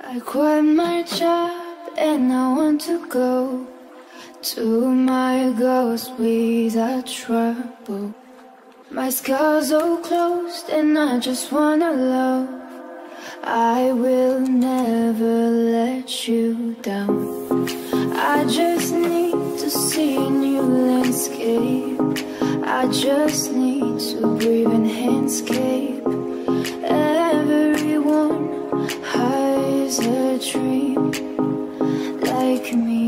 I quit my job and I want to go to my ghost without trouble. My scars all closed and I just wanna love. I will never let you down. I just need to see a new landscape. I just need to breathe and handscape. Like me.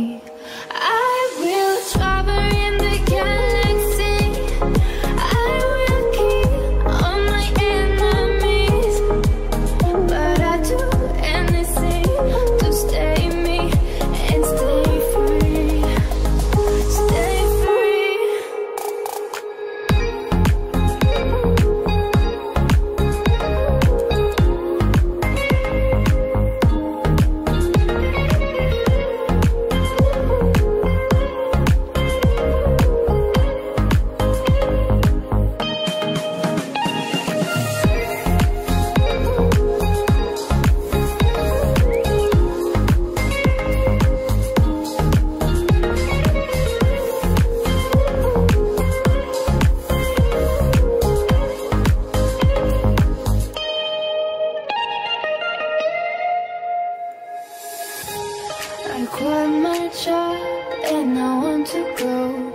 I quit my job and I want to go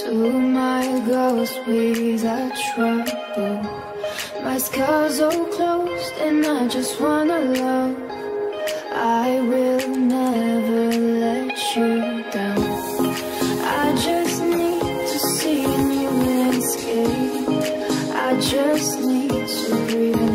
to my ghost without trouble. My scars all closed and I just wanna love. I will never let you down. I just need to see a new landscape. I just need to breathe